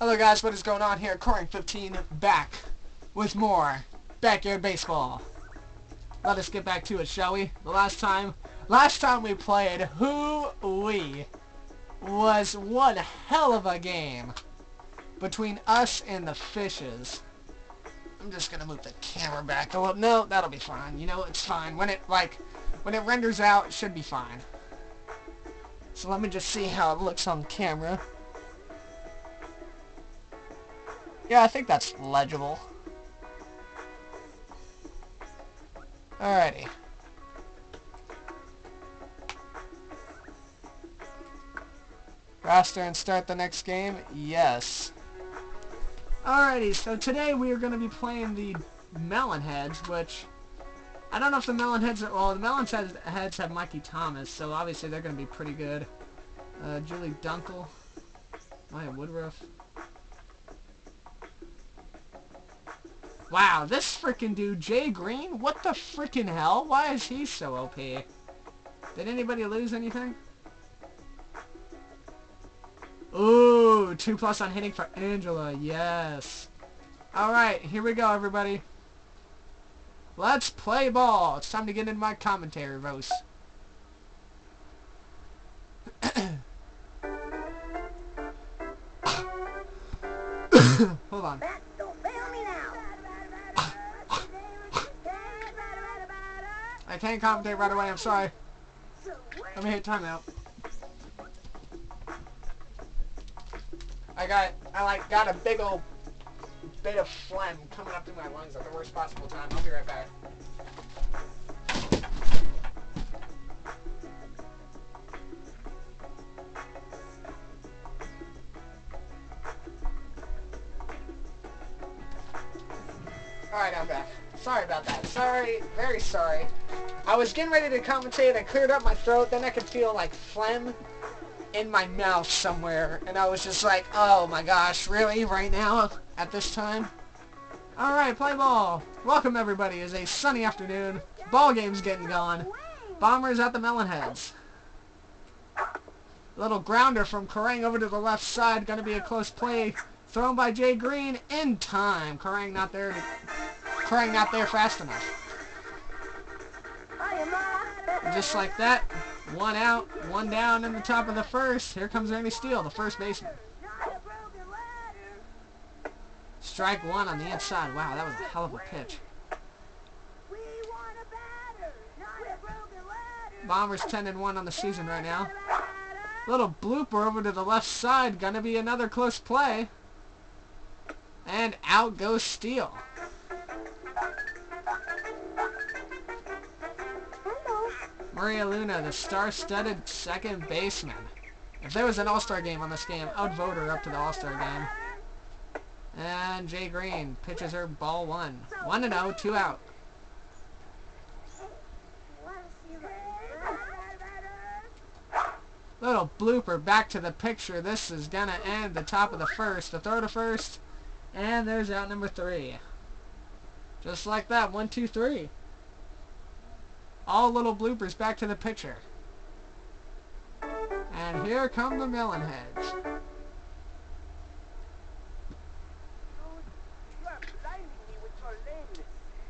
Hello guys, what is going on here? Corang15 back with more Backyard Baseball. Let us get back to it, shall we? The last time, last time we played, who we was one hell of a game between us and the fishes. I'm just gonna move the camera back a little. No, that'll be fine. You know, it's fine. When it, like, when it renders out, it should be fine. So let me just see how it looks on camera. Yeah, I think that's legible. Alrighty. Roster and start the next game? Yes. Alrighty, so today we are going to be playing the Melonheads, which... I don't know if the Melonheads are... Well, the Melonheads have Mikey Thomas, so obviously they're going to be pretty good. Uh, Julie Dunkel. Maya Woodruff. Wow, this freaking dude, Jay Green? What the freaking hell? Why is he so OP? Did anybody lose anything? Ooh, 2 plus on hitting for Angela. Yes. Alright, here we go, everybody. Let's play ball. It's time to get into my commentary Rose. Hold on. I can't commentate right away, I'm sorry. Let me hit timeout. I got, I like, got a big old bit of phlegm coming up through my lungs at the worst possible time. I'll be right back. Alright, I'm back. Sorry about that. Sorry, very sorry. I was getting ready to commentate, I cleared up my throat, then I could feel like phlegm in my mouth somewhere, and I was just like, oh my gosh, really, right now, at this time? Alright, play ball. Welcome everybody, it's a sunny afternoon, ball game's getting going. Bombers at the Melonheads. Little grounder from Corang over to the left side, gonna be a close play, thrown by Jay Green in time. Corang not there to Corang out there fast enough. Just like that, one out, one down in the top of the first. Here comes Ernie Steele, the first baseman. Strike one on the inside. Wow, that was a hell of a pitch. Bombers 10 and 1 on the season right now. Little blooper over to the left side. Gonna be another close play. And out goes Steele. Maria Luna, the star-studded second baseman. If there was an All-Star game on this game, I would vote her up to the All-Star game. And Jay Green pitches her ball one. 1 and 0, 2 out. Little blooper back to the picture. This is going to end the top of the first. The throw to first. And there's out number three. Just like that. One, two, three. All little bloopers back to the picture. And here come the Melonheads.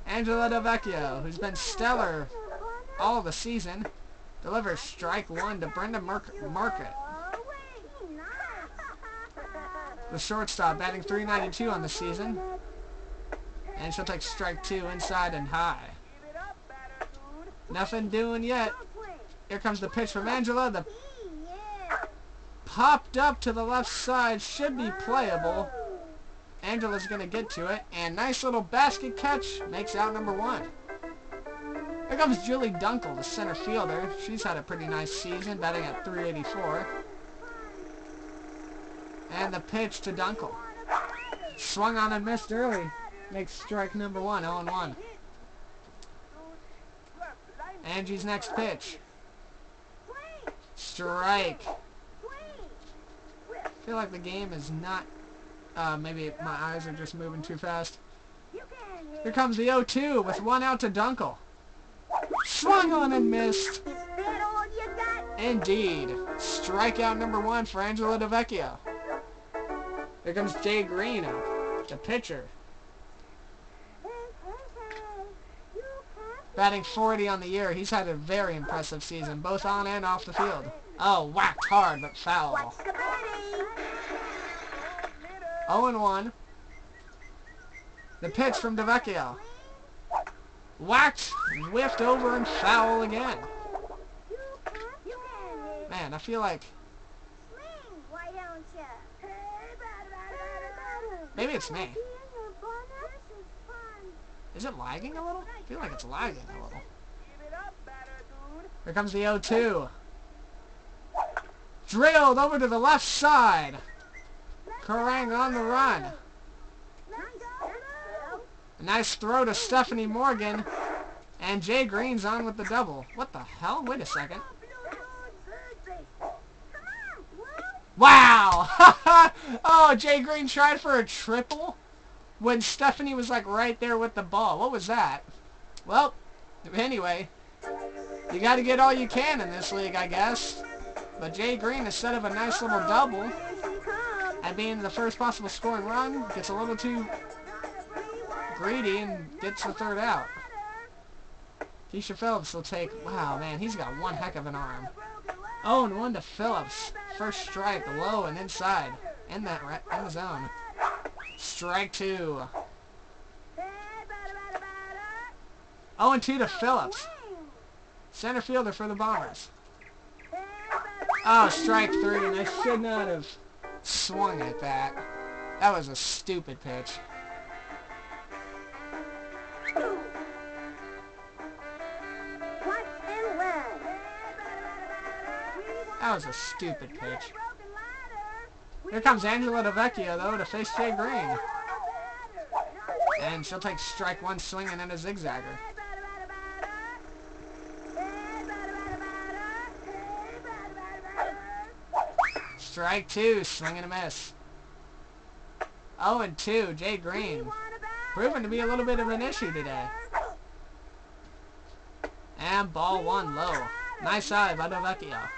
Angela DeVecchio, who's been stellar all the season, delivers strike one to Brenda Market. The shortstop batting 392 on the season. And she'll take strike two inside and high. Nothing doing yet. Here comes the pitch from Angela. The popped up to the left side. Should be playable. Angela's going to get to it. And nice little basket catch makes out number one. Here comes Julie Dunkel, the center fielder. She's had a pretty nice season, batting at 384. And the pitch to Dunkel. Swung on and missed early. Makes strike number one, 0-1. Angie's next pitch. Strike. I feel like the game is not... Uh, maybe my eyes are just moving too fast. Here comes the 0-2 with one out to Dunkel. Swung on and missed. Indeed. Strikeout number one for Angela Delvecchio. Here comes Jay Green the pitcher. Batting 40 on the year, he's had a very impressive season, both on and off the field. Oh, whacked hard, but foul. 0-1. The pitch from DeVecchio. Whacked, whiffed over, and foul again. Man, I feel like... Maybe it's me. Is it lagging a little? I feel like it's lagging a little. Here comes the 0-2. Drilled over to the left side. Corang on the run. A nice throw to Stephanie Morgan. And Jay Green's on with the double. What the hell? Wait a second. Wow! oh, Jay Green tried for a triple when Stephanie was like right there with the ball. What was that? Well, anyway, you got to get all you can in this league, I guess. But Jay Green, instead of a nice little double, and being the first possible scoring run, gets a little too greedy and gets the third out. Kiesha Phillips will take, wow, man, he's got one heck of an arm. Oh, and one to Phillips. First strike, low and inside. In that, in the zone. Strike two. Oh, and two to Phillips. Center fielder for the Bombers. Oh, strike three, and I should not have swung at that. That was a stupid pitch. That was a stupid pitch. Here comes Angela DeVecchio, though, to face Jay Green. And she'll take strike one swinging and a zigzagger. Strike two, swing and a miss. Oh, and two, Jay Green. Proven to be a little bit of an issue today. And ball one low. Nice eye by DeVecchio.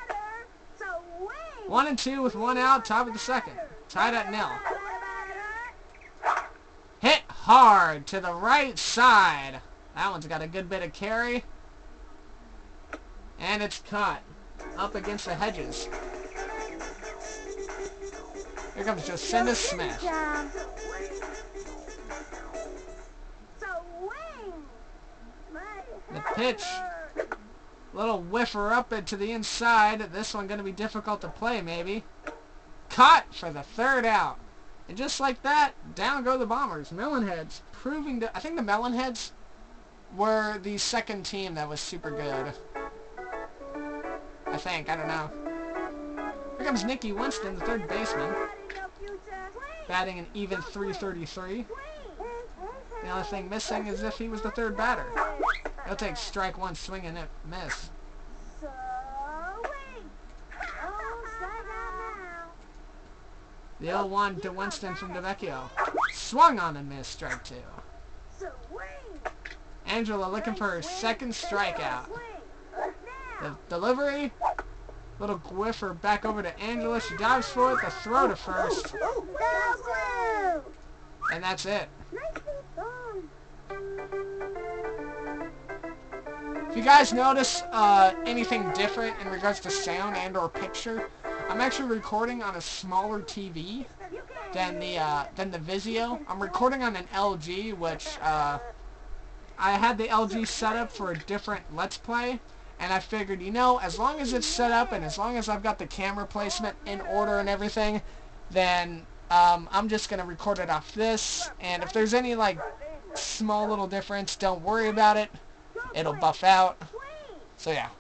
One and two with one out, top of the second. Tied at nil. Hit hard to the right side. That one's got a good bit of carry. And it's caught up against the hedges. Here comes Jacinda Smith. The pitch Little whiffer up into the inside. This one going to be difficult to play, maybe. Caught for the third out. And just like that, down go the Bombers. Melonheads proving to... I think the Melonheads were the second team that was super good. I think. I don't know. Here comes Nicky Winston, the third baseman. Batting an even 333. The only thing missing is if he was the third batter. He'll take strike one, swing and it miss. The 0-1 to Winston from DeVecchio. Swung on and missed, strike two. Angela looking for her second strikeout. The delivery, little gwiffer back over to Angela. She dives for it, the throw to first. And that's it. If you guys notice uh, anything different in regards to sound and or picture, I'm actually recording on a smaller TV than the uh, than the Vizio. I'm recording on an LG, which uh, I had the LG set up for a different Let's Play, and I figured, you know, as long as it's set up and as long as I've got the camera placement in order and everything, then um, I'm just going to record it off this, and if there's any, like, small little difference, don't worry about it it'll buff out. So yeah.